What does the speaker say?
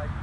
Bye.